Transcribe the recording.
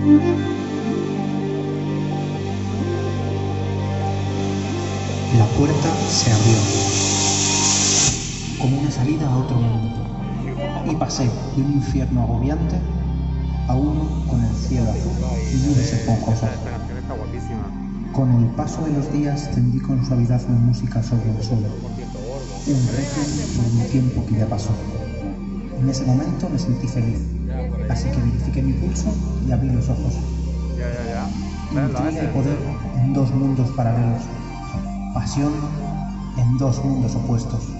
La puerta se abrió, como una salida a otro mundo, y pasé de un infierno agobiante a uno con el cielo azul. Y nubes esponjosas. Con el paso de los días tendí con suavidad la música sobre el suelo, un requiem por un tiempo que ya pasó. En ese momento me sentí feliz, así que verifiqué mi pulso y abrí los ojos. Ya, ya, ya. El haces. poder en dos mundos paralelos, pasión en dos mundos opuestos.